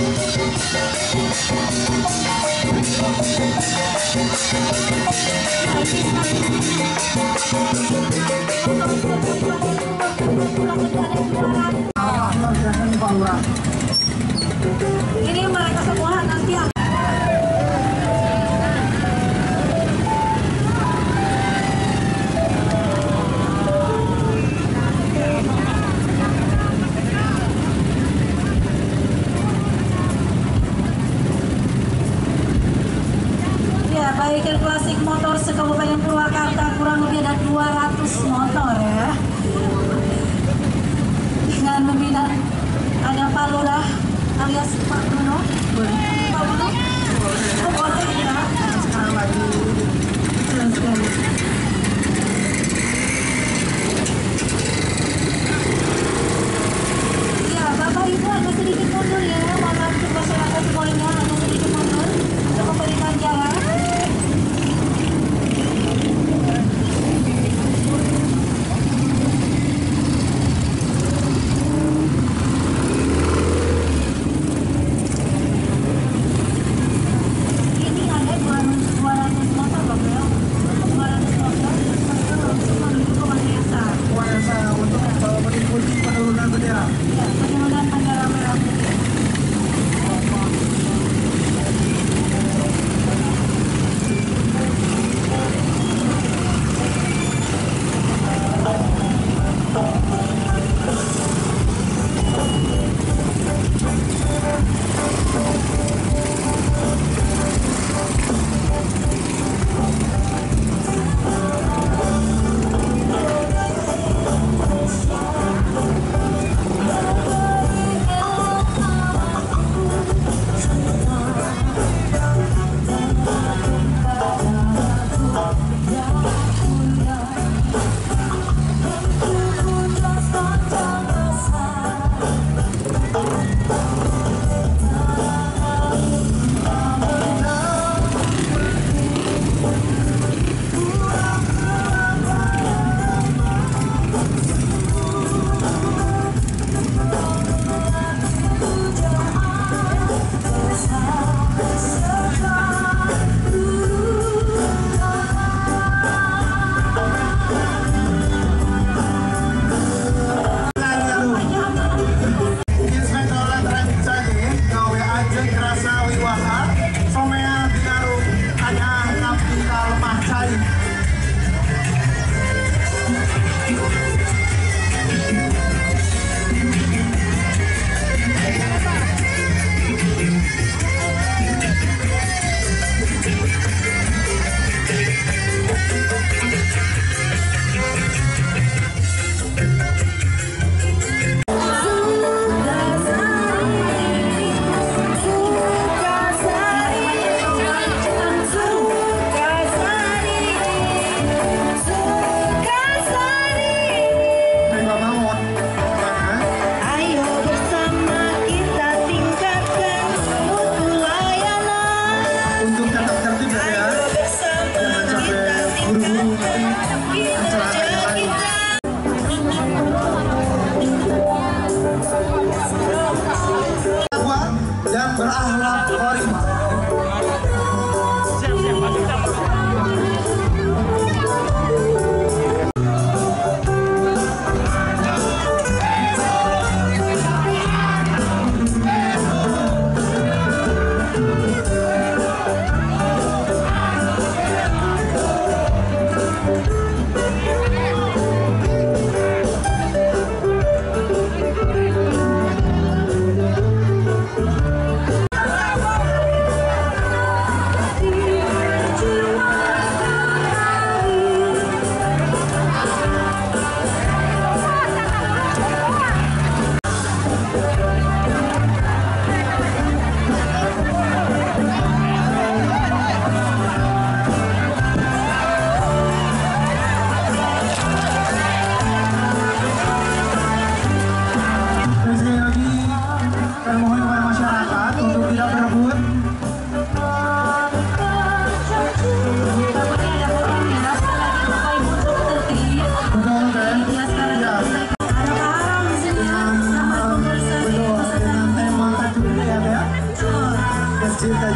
Ini mereka semua nanti akan Kabupaten Purwakarta kurang lebih ada 200 motor ya? Dengan meminat ada Pak alias Pak Nono boleh. Yeah.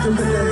after the